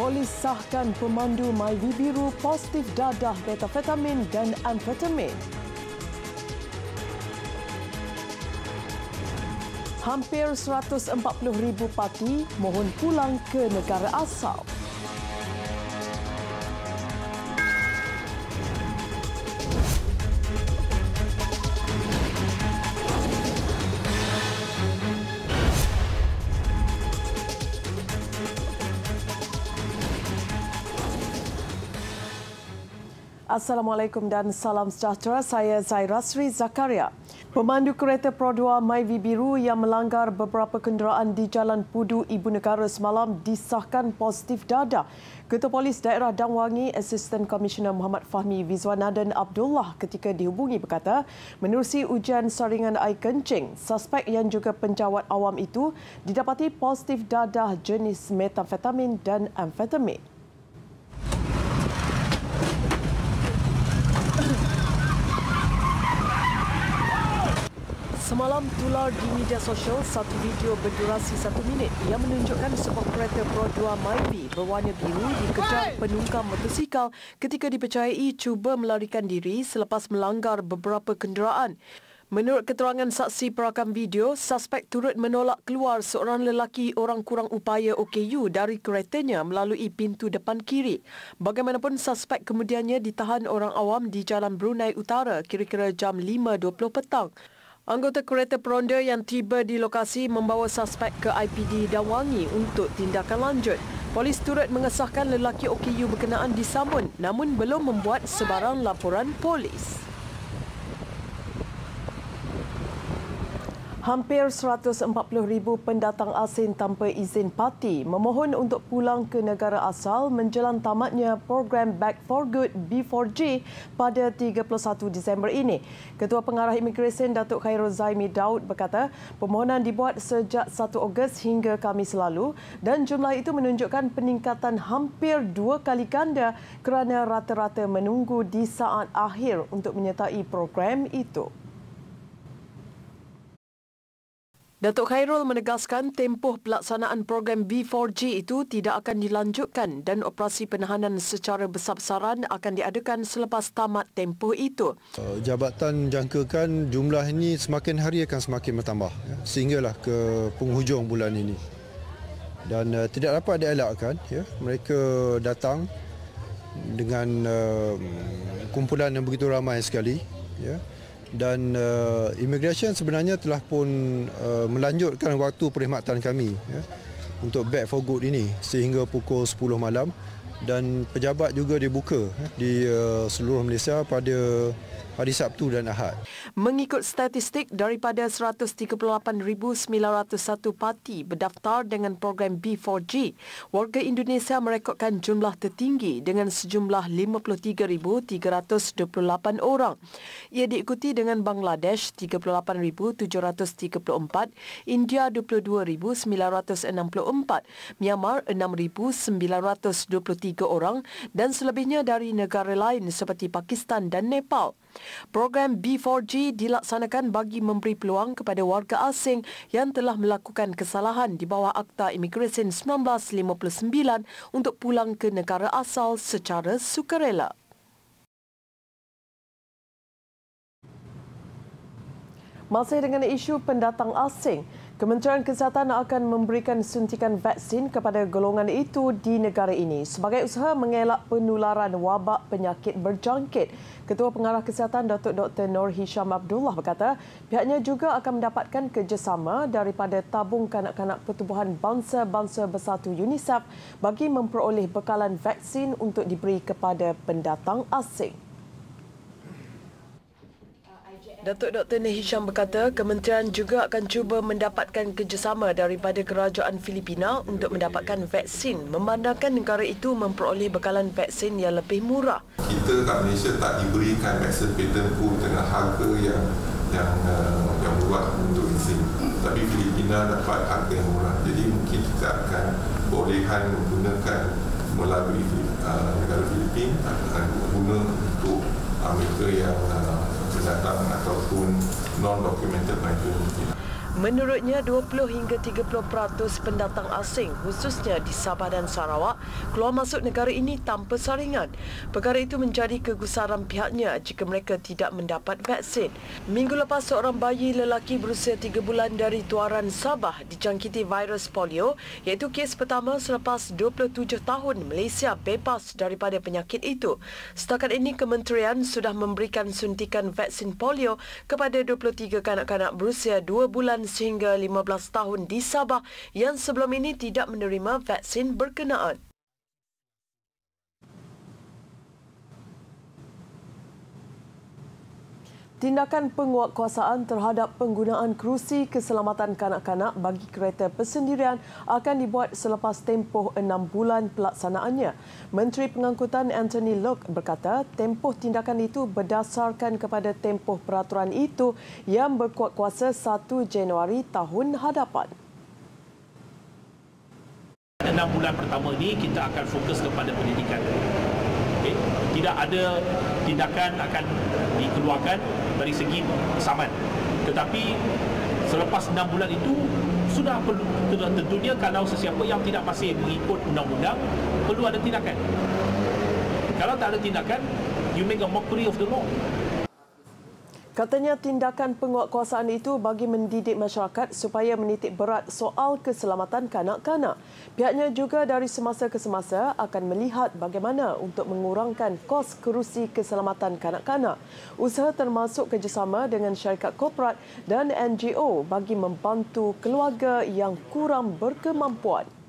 Polis sahkan pemandu MyV Biru positif dadah metafetamin dan amfetamin. Hampir 140,000 parti mohon pulang ke negara asal. Assalamualaikum dan salam sejahtera. Saya Zaira Sri Zakaria. Pemandu kereta Pro 2 MyV Biru yang melanggar beberapa kenderaan di Jalan Pudu Ibu Negara semalam disahkan positif dadah. Ketua Polis Daerah Dangwangi, Asisten Komisioner Muhammad Fahmi Vizwanadan Abdullah ketika dihubungi berkata, menerusi ujian saringan air kencing, suspek yang juga penjawat awam itu didapati positif dadah jenis metamfetamin dan amfetamin. Semalam tular di media sosial satu video berdurasi satu minit yang menunjukkan sebuah kereta Pro 2 Myvi berwarna biru dikejar penunggang motosikal ketika dipercayai cuba melarikan diri selepas melanggar beberapa kenderaan. Menurut keterangan saksi perakam video, suspek turut menolak keluar seorang lelaki orang kurang upaya OKU dari keretanya melalui pintu depan kiri. Bagaimanapun, suspek kemudiannya ditahan orang awam di Jalan Brunei Utara kira-kira jam 5.20 petang. Anggota kereta peronda yang tiba di lokasi membawa suspek ke IPD Dangwangi untuk tindakan lanjut. Polis turut mengesahkan lelaki OKU berkenaan disambun namun belum membuat sebarang laporan polis. Hampir 140,000 pendatang asing tanpa izin parti memohon untuk pulang ke negara asal menjelang tamatnya program Back for Good B4G pada 31 Disember ini. Ketua Pengarah Imigresen Datuk Khairul Zaimi Daud berkata permohonan dibuat sejak 1 Ogos hingga Khamis lalu dan jumlah itu menunjukkan peningkatan hampir dua kali ganda kerana rata-rata menunggu di saat akhir untuk menyertai program itu. Datuk Khairul menegaskan tempoh pelaksanaan program B4G itu tidak akan dilanjutkan dan operasi penahanan secara besar-besaran akan diadakan selepas tamat tempoh itu. Uh, jabatan jangkakan jumlah ini semakin hari akan semakin bertambah ya, sehinggalah ke penghujung bulan ini. Dan uh, tidak dapat dielakkan ya, mereka datang dengan uh, kumpulan yang begitu ramai sekali ya dan uh, immigration sebenarnya telah pun uh, melanjutkan waktu perkhidmatan kami ya, untuk back for good ini sehingga pukul 10 malam. Dan pejabat juga dibuka ya, di uh, seluruh Malaysia pada hari Sabtu dan Ahad. Mengikut statistik daripada 138,901 parti berdaftar dengan program B4G, warga Indonesia merekodkan jumlah tertinggi dengan sejumlah 53,328 orang. Ia diikuti dengan Bangladesh 38,734, India 22,964, Myanmar 6,923 orang dan selebihnya dari negara lain seperti Pakistan dan Nepal. Program B4G dilaksanakan bagi memberi peluang kepada warga asing yang telah melakukan kesalahan di bawah Akta Imigresen 1959 untuk pulang ke negara asal secara sukarela. Masih dengan isu pendatang asing, Kementerian Kesihatan akan memberikan suntikan vaksin kepada golongan itu di negara ini sebagai usaha mengelak penularan wabak penyakit berjangkit. Ketua Pengarah Kesihatan Datuk Dr. Nur Hisham Abdullah berkata pihaknya juga akan mendapatkan kerjasama daripada tabung kanak-kanak pertubuhan bangsa-bangsa bersatu UNICEF bagi memperoleh bekalan vaksin untuk diberi kepada pendatang asing. Datuk Dr. Nehisham berkata kementerian juga akan cuba mendapatkan kerjasama daripada kerajaan Filipina untuk mendapatkan vaksin memandangkan negara itu memperoleh bekalan vaksin yang lebih murah. Kita kat Malaysia tak diberikan vaksin patent pool dengan harga yang yang uh, yang murah untuk vaksin. Tapi Filipina dapat harga yang murah. Jadi mungkin kita akan bolehan menggunakan melalui uh, negara Filipina akan guna untuk Amerika yang uh, pendatang ataupun non-documented migrant. Menurutnya 20 hingga 30% pendatang asing khususnya di Sabah dan Sarawak keluar masuk negara ini tanpa saringan. Perkara itu menjadi kegusaran pihaknya jika mereka tidak mendapat vaksin. Minggu lepas seorang bayi lelaki berusia 3 bulan dari Tuaran Sabah dijangkiti virus polio iaitu kes pertama selepas 27 tahun Malaysia bebas daripada penyakit itu. Setakat ini kementerian sudah memberikan suntikan vaksin polio kepada 23 kanak-kanak berusia 2 bulan sehingga 15 tahun di Sabah yang sebelum ini tidak menerima vaksin berkenaan. Tindakan penguatkuasaan terhadap penggunaan kerusi keselamatan kanak-kanak bagi kereta persendirian akan dibuat selepas tempoh enam bulan pelaksanaannya. Menteri Pengangkutan Anthony Locke berkata tempoh tindakan itu berdasarkan kepada tempoh peraturan itu yang berkuat kuasa 1 Januari tahun hadapan. Enam bulan pertama ini kita akan fokus kepada pendidikan. Okay. Tidak ada tindakan akan dikeluarkan dari segi saman. Tetapi selepas enam bulan itu sudah perlu tentunya kalau sesiapa yang tidak masih mengikut undang-undang perlu ada tindakan. Kalau tak ada tindakan, you make a mockery of the law. Katanya tindakan penguatkuasaan itu bagi mendidik masyarakat supaya menitik berat soal keselamatan kanak-kanak. Pihaknya juga dari semasa ke semasa akan melihat bagaimana untuk mengurangkan kos kerusi keselamatan kanak-kanak. Usaha termasuk kerjasama dengan syarikat korporat dan NGO bagi membantu keluarga yang kurang berkemampuan.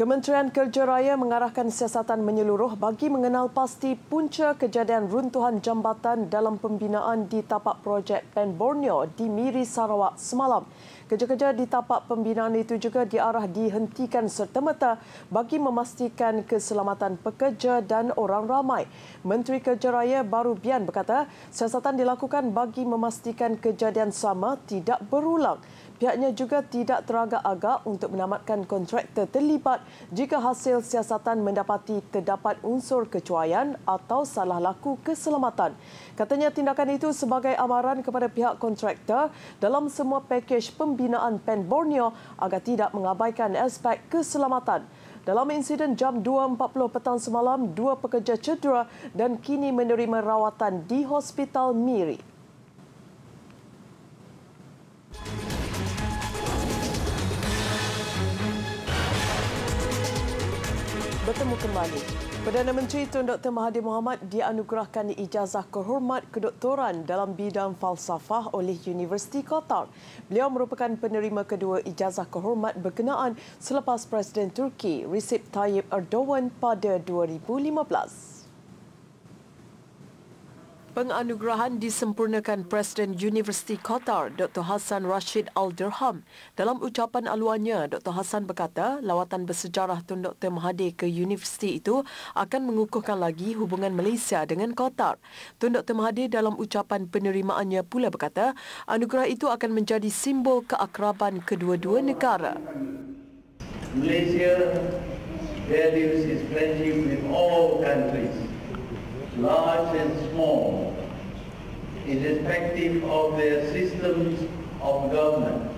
Kementerian Kerja Raya mengarahkan siasatan menyeluruh bagi mengenal pasti punca kejadian runtuhan jambatan dalam pembinaan di tapak projek Pen Borneo di Miri Sarawak semalam. Kerja-kerja di tapak pembinaan itu juga diarah dihentikan serta-merta bagi memastikan keselamatan pekerja dan orang ramai. Menteri Kerja Raya Baru Bian berkata, siasatan dilakukan bagi memastikan kejadian sama tidak berulang. Pihaknya juga tidak teragak-agak untuk menamatkan kontraktor terlibat jika hasil siasatan mendapati terdapat unsur kecuaian atau salah laku keselamatan. Katanya tindakan itu sebagai amaran kepada pihak kontraktor dalam semua pakej pembinaan PEN Borneo agar tidak mengabaikan aspek keselamatan. Dalam insiden jam 2.40 petang semalam, dua pekerja cedera dan kini menerima rawatan di Hospital Miri. Bertemu kembali. Perdana Menteri Tun Dr. Mahathir Mohamad dianugerahkan ijazah kehormat kedoktoran dalam bidang falsafah oleh Universiti Qatar. Beliau merupakan penerima kedua ijazah kehormat berkenaan selepas Presiden Turki Recep Tayyip Erdogan pada 2015. Penganugerahan disempurnakan Presiden Universiti Qatar Dr. Hassan Rashid Al-Dirham. Dalam ucapan aluannya, Dr. Hassan berkata lawatan bersejarah Tun Dr. Mahathir ke universiti itu akan mengukuhkan lagi hubungan Malaysia dengan Qatar. Tun Dr. Mahathir dalam ucapan penerimaannya pula berkata anugerah itu akan menjadi simbol keakraban kedua-dua negara. Malaysia values its friendship with all countries large and small, irrespective of their systems of government.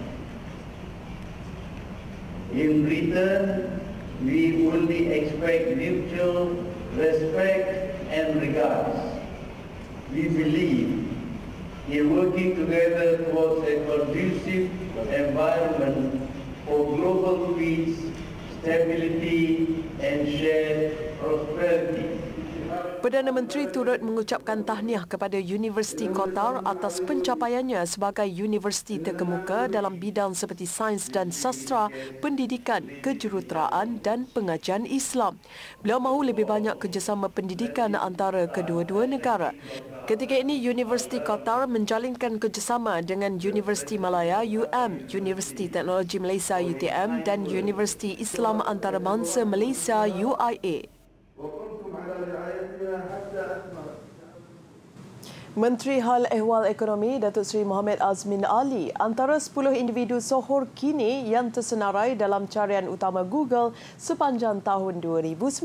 In return, we only expect mutual respect and regards. We believe in working together towards a conducive environment for global peace, stability and shared prosperity. Perdana Menteri turut mengucapkan tahniah kepada Universiti Qatar atas pencapaiannya sebagai universiti terkemuka dalam bidang seperti sains dan sastra, pendidikan, kejuruteraan dan pengajian Islam. Beliau mahu lebih banyak kerjasama pendidikan antara kedua-dua negara. Ketika ini, Universiti Qatar menjalinkan kerjasama dengan Universiti Malaya UM, Universiti Teknologi Malaysia UTM dan Universiti Islam Antarabangsa Malaysia UIA. Menteri Hal Ehwal Ekonomi Datuk Seri Mohamed Azmin Ali antara 10 individu sohor kini yang tersenarai dalam carian utama Google sepanjang tahun 2019.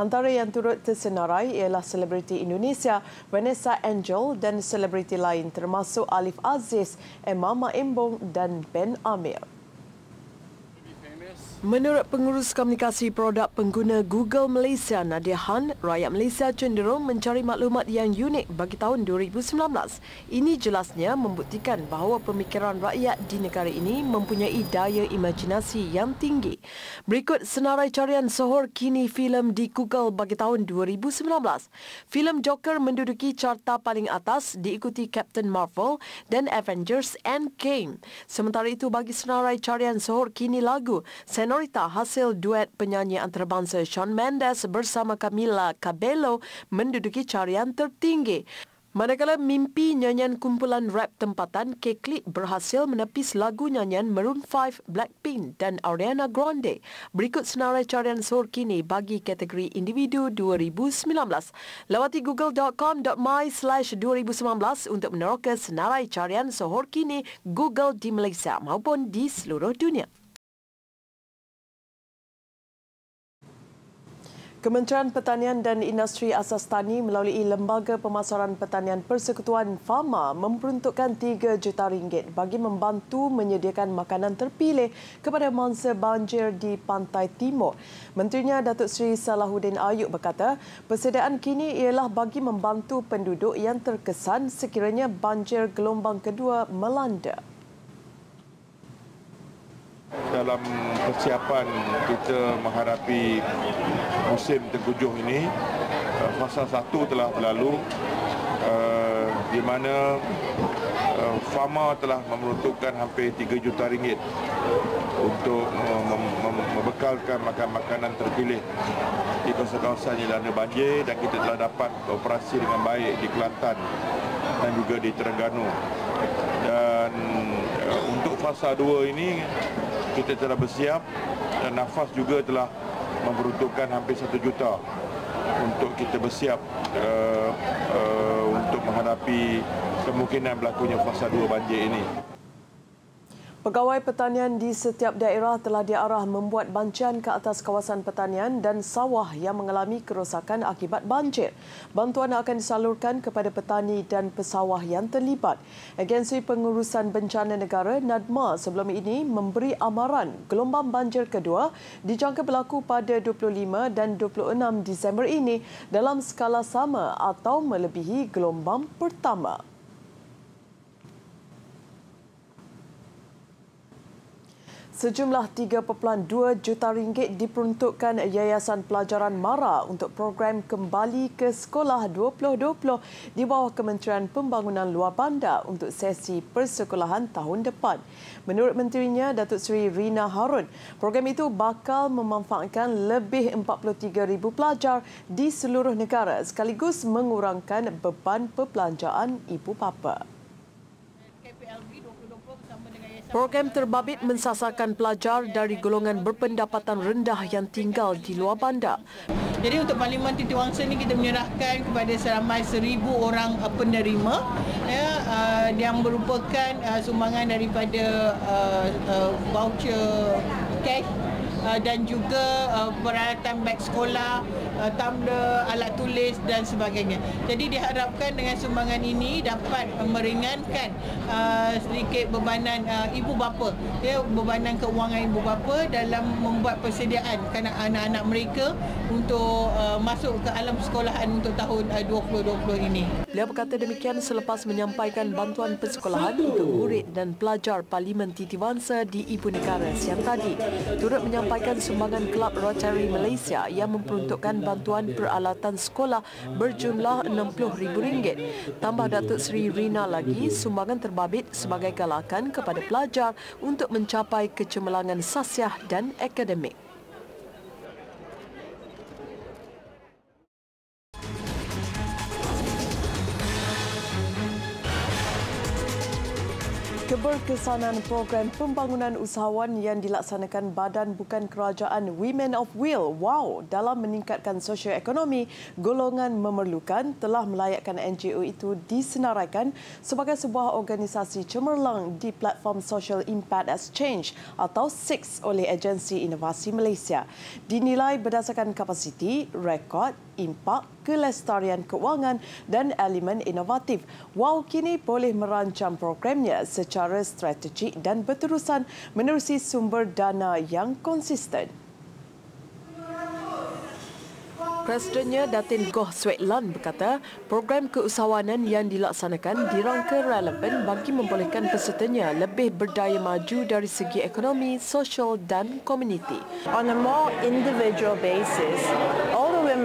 Antara yang turut tersenarai ialah selebriti Indonesia Vanessa Angel dan selebriti lain termasuk Alif Aziz, Emma Maimbong dan Ben Amir. Menurut pengurus komunikasi produk pengguna Google Malaysia Nadia Han, rakyat Malaysia cenderung mencari maklumat yang unik bagi tahun 2019. Ini jelasnya membuktikan bahawa pemikiran rakyat di negara ini mempunyai daya imajinasi yang tinggi. Berikut senarai carian sohor kini filem di Google bagi tahun 2019. Filem Joker menduduki carta paling atas diikuti Captain Marvel dan Avengers Endgame. Sementara itu bagi senarai carian sohor kini lagu, Sen Senorita hasil duet penyanyi antarabangsa Shawn Mendes bersama Camila Cabello menduduki carian tertinggi. Manakala mimpi nyanyian kumpulan rap tempatan Keklik berhasil menepis lagu nyanyian Maroon 5, Blackpink dan Ariana Grande. Berikut senarai carian sohor kini bagi kategori individu 2019. Lawati google.com.my slash 2019 untuk meneroka senarai carian sohor kini Google di Malaysia maupun di seluruh dunia. Kementerian Pertanian dan Industri Asas Tani melalui Lembaga Pemasaran Pertanian Persekutuan FAMA memperuntukkan 3 juta ringgit bagi membantu menyediakan makanan terpilih kepada mangsa banjir di Pantai Timur. Menterinya Datuk Seri Salahuddin Ayub berkata, persediaan kini ialah bagi membantu penduduk yang terkesan sekiranya banjir gelombang kedua melanda dalam persiapan kita menghadapi musim tengkujuh ini. Fasa satu telah berlalu uh, di mana uh, Fama telah memeruntukkan hampir 3 juta ringgit untuk membekalkan makan-makanan terpilih di kawasan-kawasan dilanda banjir dan kita telah dapat operasi dengan baik di Kelantan dan juga di Terengganu. Dan untuk fasa 2 ini kita telah bersiap dan nafas juga telah memperuntukkan hampir satu juta untuk kita bersiap uh, uh, untuk menghadapi kemungkinan berlakunya fasa dua banjir ini. Pegawai pertanian di setiap daerah telah diarah membuat bancian ke atas kawasan pertanian dan sawah yang mengalami kerosakan akibat banjir. Bantuan akan disalurkan kepada petani dan pesawah yang terlibat. Agensi Pengurusan Bencana Negara NADMA sebelum ini memberi amaran gelombang banjir kedua dijangka berlaku pada 25 dan 26 Disember ini dalam skala sama atau melebihi gelombang pertama. Sejumlah 3.2 juta ringgit diperuntukkan Yayasan Pelajaran Mara untuk program Kembali ke Sekolah 2020 di bawah Kementerian Pembangunan Luar Bandar untuk sesi persekolahan tahun depan. Menurut menterinya, Datuk Seri Rina Harun, program itu bakal memanfaatkan lebih 43,000 pelajar di seluruh negara sekaligus mengurangkan beban perbelanjaan ibu bapa. Program terbabit mensasarkan pelajar dari golongan berpendapatan rendah yang tinggal di luar bandar. Jadi untuk Parlimen Titi Wangsa ini kita menyerahkan kepada seramai seribu orang uh, penerima ya, uh, yang merupakan uh, sumbangan daripada uh, uh, voucher cash uh, dan juga uh, peralatan beg sekolah, uh, tumbler, alat tulis dan sebagainya. Jadi diharapkan dengan sumbangan ini dapat uh, meringankan uh, sedikit bebanan uh, ibu bapa, ya, bebanan keuangan ibu bapa dalam membuat persediaan kanak anak-anak mereka untuk uh, masuk ke alam sekolahan untuk tahun uh, 2020 ini. Beliau berkata demikian selepas menyampaikan bantuan persekolahan untuk murid dan pelajar Parlimen Titiwangsa di Ibu Negara siang tadi. Turut menyampaikan menyampaikan sumbangan Kelab Rotary Malaysia yang memperuntukkan bantuan peralatan sekolah berjumlah RM60,000. Tambah Datuk Seri Rina lagi, sumbangan terbabit sebagai galakan kepada pelajar untuk mencapai kecemerlangan sasiah dan akademik. Keberkesanan program pembangunan usahawan yang dilaksanakan Badan Bukan Kerajaan Women of Will WOW dalam meningkatkan sosioekonomi golongan memerlukan telah melayakkan NGO itu disenaraikan sebagai sebuah organisasi cemerlang di platform Social Impact Exchange atau SIX oleh Agensi Inovasi Malaysia. Dinilai berdasarkan kapasiti, rekod, impak, kelestarian keuangan dan elemen inovatif. WOW kini boleh merancang programnya secara strategik dan berterusan menerusi sumber dana yang konsisten. Presidennya Datin Goh Swet Lan berkata, program keusahawanan yang dilaksanakan dirangka relevan bagi membolehkan pesertanya lebih berdaya maju dari segi ekonomi, sosial dan komuniti. On a more individual basis,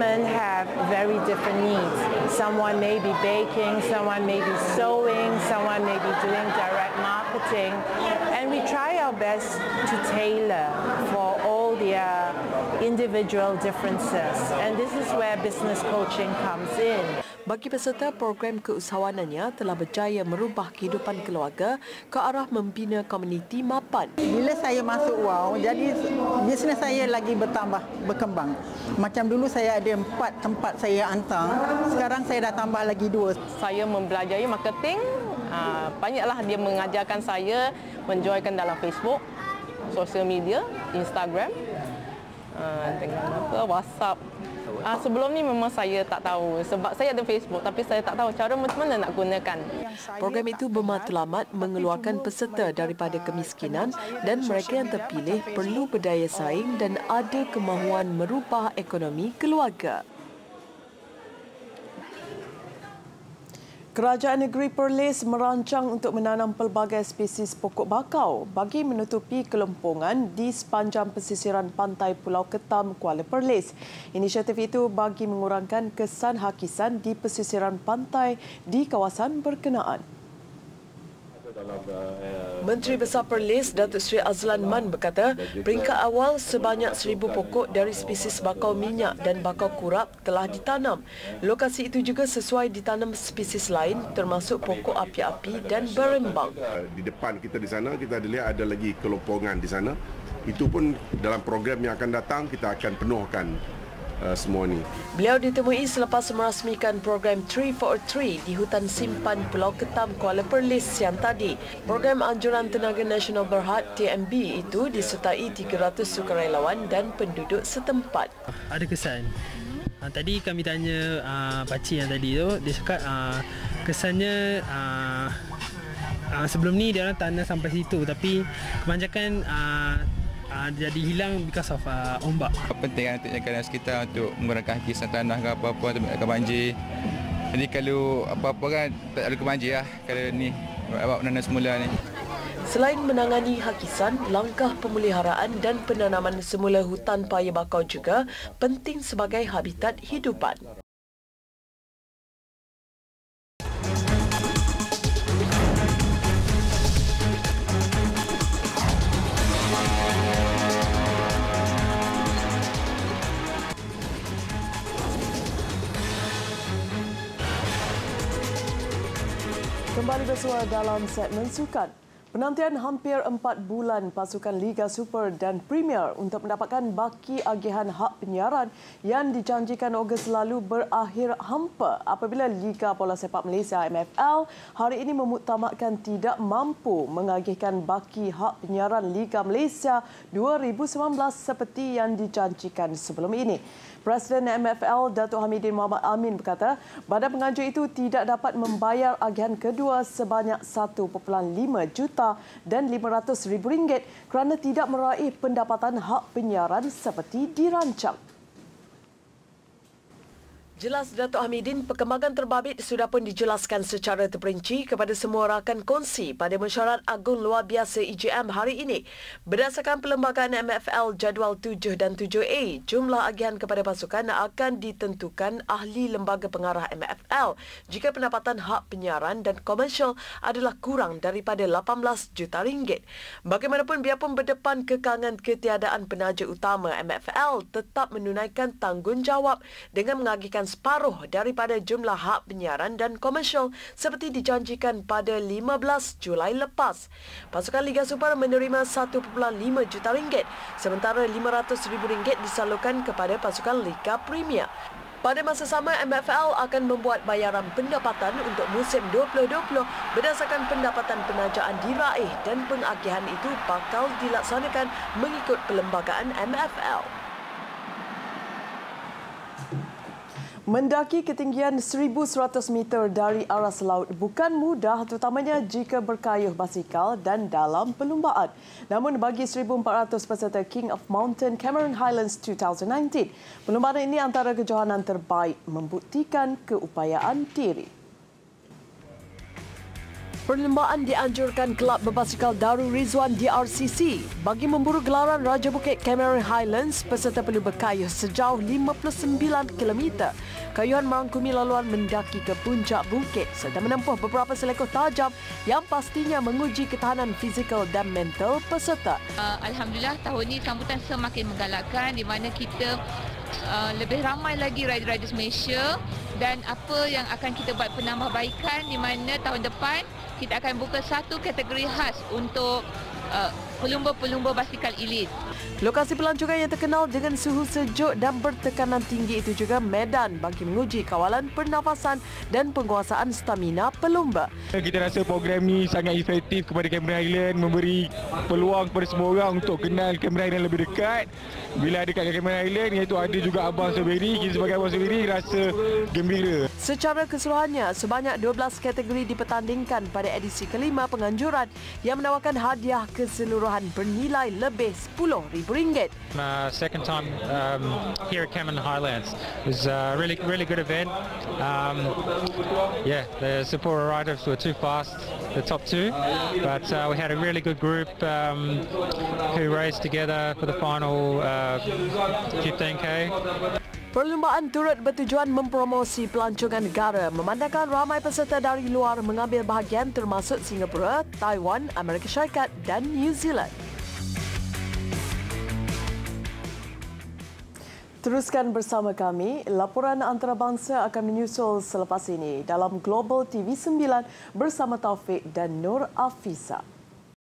women have very different needs. Someone may be baking, someone may be sewing, someone may be doing direct marketing, and we try our best to tailor for all their uh, individual differences. And this is where business coaching comes in. Bagi peserta program keusahawanannya telah berjaya merubah kehidupan keluarga ke arah membina komuniti mapan. Bila saya masuk WOW, jadi bisnes saya lagi bertambah, berkembang. Macam dulu saya ada empat tempat saya hantar, sekarang saya dah tambah lagi dua. Saya mempelajari marketing, ah, banyaklah dia mengajarkan saya menjoinkan dalam Facebook, sosial media, Instagram, ah, dengan apa, WhatsApp. Uh, sebelum ni memang saya tak tahu sebab saya ada Facebook tapi saya tak tahu cara macam mana nak gunakan. Program itu bermatlamat mengeluarkan peserta daripada kemiskinan dan mereka yang terpilih perlu berdaya saing dan ada kemahuan merubah ekonomi keluarga. Kerajaan Negeri Perlis merancang untuk menanam pelbagai spesies pokok bakau bagi menutupi kelompongan di sepanjang pesisiran pantai Pulau Ketam, Kuala Perlis. Inisiatif itu bagi mengurangkan kesan hakisan di pesisiran pantai di kawasan berkenaan. Menteri Besar Perlis Datuk Seri Azlan Man berkata, peringkat awal sebanyak seribu pokok dari spesies bakau minyak dan bakau kurap telah ditanam. Lokasi itu juga sesuai ditanam spesies lain termasuk pokok api-api dan berembang. Di depan kita di sana, kita ada lihat ada lagi kelompongan di sana. Itu pun dalam program yang akan datang kita akan penuhkan uh, semua ni. Beliau ditemui selepas merasmikan program 3 for 3 di hutan simpan Pulau Ketam Kuala Perlis siang tadi. Program Anjuran Tenaga Nasional Berhad TMB itu disertai 300 sukarelawan dan penduduk setempat. Ada kesan. Uh, tadi kami tanya uh, pakcik yang tadi tu, dia cakap uh, kesannya uh, uh, sebelum ni dia orang tanah sampai situ tapi kebanyakan uh, uh, jadi hilang because of uh, ombak. Penting kan untuk jaga sekitar untuk menggunakan hakisan tanah ke apa-apa untuk mengelakkan banjir. Jadi kalau apa-apa kan tak ada kebanjir lah kalau ni awak menanam semula ni. Selain menangani hakisan, langkah pemeliharaan dan penanaman semula hutan paya bakau juga penting sebagai habitat hidupan. Kembali bersua dalam segmen sukan. Penantian hampir empat bulan pasukan Liga Super dan Premier untuk mendapatkan baki agihan hak penyiaran yang dijanjikan Ogos lalu berakhir hampa apabila Liga Bola Sepak Malaysia MFL hari ini memuktamadkan tidak mampu mengagihkan baki hak penyiaran Liga Malaysia 2019 seperti yang dijanjikan sebelum ini. Presiden MFL Datuk Hamidin Muhammad Amin berkata, badan pengajuh itu tidak dapat membayar agihan kedua sebanyak 1.5 juta dan RM500,000 kerana tidak meraih pendapatan hak penyiaran seperti dirancang. Jelas Datuk Hamidin, perkembangan terbabit sudah pun dijelaskan secara terperinci kepada semua rakan kongsi pada mesyuarat agung luar biasa EJM hari ini. Berdasarkan perlembagaan MFL jadual 7 dan 7A, jumlah agihan kepada pasukan akan ditentukan ahli lembaga pengarah MFL jika pendapatan hak penyiaran dan komersial adalah kurang daripada 18 juta ringgit. Bagaimanapun biarpun berdepan kekangan ketiadaan penaja utama MFL tetap menunaikan tanggungjawab dengan mengagihkan separuh daripada jumlah hak penyiaran dan komersial seperti dijanjikan pada 15 Julai lepas. Pasukan Liga Super menerima 1.5 juta ringgit sementara RM500,000 disalurkan kepada pasukan Liga Premier. Pada masa sama, MFL akan membuat bayaran pendapatan untuk musim 2020 berdasarkan pendapatan penajaan diraih dan pengagihan itu bakal dilaksanakan mengikut perlembagaan MFL. Mendaki ketinggian 1,100 meter dari aras laut bukan mudah terutamanya jika berkayuh basikal dan dalam perlumbaan. Namun bagi 1,400 peserta King of Mountain Cameron Highlands 2019, perlumbaan ini antara kejohanan terbaik membuktikan keupayaan diri. Perlombaan dianjurkan Kelab Berbasikal Darul Rizwan DRCC. Bagi memburu gelaran Raja Bukit Cameron Highlands, peserta perlu berkayuh sejauh 59 km. Kayuhan merangkumi laluan mendaki ke puncak bukit serta menempuh beberapa selekoh tajam yang pastinya menguji ketahanan fizikal dan mental peserta. Uh, Alhamdulillah tahun ini sambutan semakin menggalakkan di mana kita uh, lebih ramai lagi rider-riders Malaysia dan apa yang akan kita buat penambahbaikan di mana tahun depan kita akan buka satu kategori khas untuk uh, pelumba-pelumba basikal elit. Lokasi pelancongan yang terkenal dengan suhu sejuk dan bertekanan tinggi itu juga medan bagi menguji kawalan pernafasan dan penguasaan stamina pelumba. Kita rasa program ini sangat efektif kepada Cameron Island memberi peluang kepada semua orang untuk kenal Cameron Island lebih dekat. Bila dekat Cameron Island iaitu ada juga Abang Soberi, kita sebagai Abang Soberi rasa gembira. Secara keseluruhannya, sebanyak 12 kategori dipertandingkan pada edisi kelima penganjuran yang menawarkan hadiah keseluruhan bernilai lebih RM10,000 ringgit. Uh, second time um, here at Cameron Highlands. It was a really, really good event. Um, yeah, the Sapporo riders were too fast, the top two, but uh, we had a really good group um, who raced together for the final uh, 15k. Perlumbaan turut bertujuan mempromosi pelancongan negara memandangkan ramai peserta dari luar mengambil bahagian termasuk Singapura, Taiwan, Amerika Syarikat dan New Zealand. Teruskan bersama kami, laporan antarabangsa akan menyusul selepas ini dalam Global TV 9 bersama Taufik dan Nur Afisa.